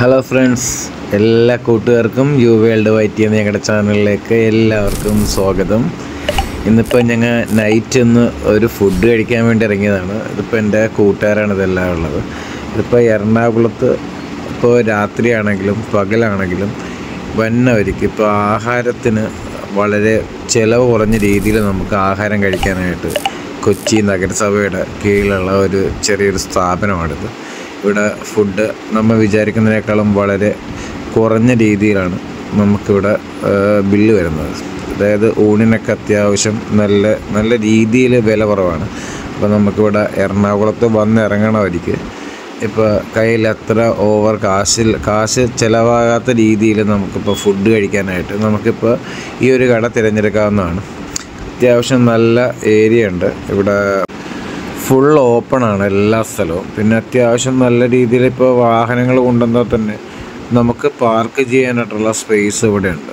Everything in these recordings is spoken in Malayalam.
ഹലോ ഫ്രണ്ട്സ് എല്ലാ കൂട്ടുകാർക്കും യു വേൾഡ് വൈറ്റ് എന്ന ഞങ്ങളുടെ ചാനലിലേക്ക് എല്ലാവർക്കും സ്വാഗതം. ഇന്നിപ്പോൾ ഞങ്ങൾ നൈറ്റ് ഒന്ന് ഒരു ഫുഡ് കഴിക്കാൻ വേണ്ടി ഇറങ്ങിയതാണ്. ഇതിപ്പോൾ എന്റെ കൂട്ടുകാരാണ് ഇതെല്ലാം ഉള്ളത്. ഇതിപ്പോൾ എറണാകുളത്ത് ഇപ്പോൾ രാത്രിയാണെങ്കിലും പകലാണെങ്കിലും വന്നവർക്ക് ഇപ്പോൾ ആഹാരത്തിന് വളരെ ചിലവ് കുറഞ്ഞ രീതിയിൽ നമുക്ക് ആഹാരം കഴിക്കാനായിട്ട് കൊച്ചി നഗരസഭയുടെ കീഴിലുള്ള ഒരു ചെറിയൊരു സ്ഥാപനമാണിത്. ഇവിടെ ഫുഡ് നമ്മൾ വിചാരിക്കുന്നതിനേക്കാളും വളരെ കുറഞ്ഞ രീതിയിലാണ് നമുക്കിവിടെ ബില്ല് വരുന്നത്. അതായത് ഊണിനൊക്കെ അത്യാവശ്യം നല്ല നല്ല രീതിയിൽ വില കുറവാണ്. അപ്പോൾ നമുക്കിവിടെ എറണാകുളത്ത് വന്ന് ഇറങ്ങണമായിരിക്കും ഇപ്പോൾ കയ്യിൽ അത്ര ഓവർ കാശിൽ കാശ് ചിലവാകാത്ത രീതിയിൽ നമുക്കിപ്പോൾ ഫുഡ് കഴിക്കാനായിട്ട് നമുക്കിപ്പോൾ ഈ ഒരു കട തിരഞ്ഞെടുക്കാവുന്നതാണ്. അത്യാവശ്യം നല്ല ഏരിയ ഉണ്ട്. ഇവിടെ ഫുൾ ഓപ്പൺ ആണ് എല്ലാ സ്ഥലവും. പിന്നെ അത്യാവശ്യം നല്ല രീതിയിൽ ഇപ്പോൾ വാഹനങ്ങൾ കൊണ്ടുവന്നാൽ തന്നെ നമുക്ക് പാർക്ക് ചെയ്യാനായിട്ടുള്ള സ്പേസ് ഇവിടെ ഉണ്ട്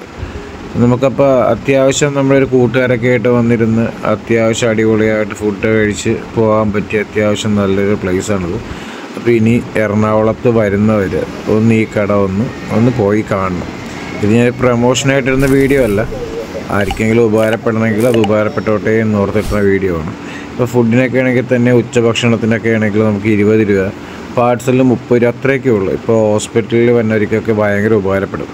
നമുക്കപ്പോൾ അത്യാവശ്യം നമ്മളൊരു കൂട്ടുകാരൊക്കെ ആയിട്ട് വന്നിരുന്ന് അത്യാവശ്യം അടിപൊളിയായിട്ട് ഫുഡ് കഴിച്ച് പോകാൻ പറ്റിയ അത്യാവശ്യം നല്ലൊരു പ്ലേസാണിത് അപ്പോൾ ഇനി എറണാകുളത്ത് വരുന്നവർ ഒന്ന് ഈ കട ഒന്ന് ഒന്ന് പോയി കാണണം. ഇത് ഞാൻ പ്രൊമോഷനായിട്ടിരുന്ന വീഡിയോ അല്ല. ആർക്കെങ്കിലും ഉപകാരപ്പെടണമെങ്കിൽ അത് ഉപകാരപ്പെട്ടോട്ടെ എന്ന് ഓർത്തിട്ടുള്ള വീഡിയോ ആണ്. ഇപ്പോൾ ഫുഡിനൊക്കെ ആണെങ്കിൽ തന്നെ ഉച്ചഭക്ഷണത്തിനൊക്കെ ആണെങ്കിൽ നമുക്ക് ഇരുപത് രൂപ. പാർസലിന് മുപ്പത് രൂപ അത്രയൊക്കെ ഉള്ളൂ. ഇപ്പോൾ ഹോസ്പിറ്റലിൽ വന്നവർക്കൊക്കെ ഭയങ്കര ഉപകാരപ്പെടും.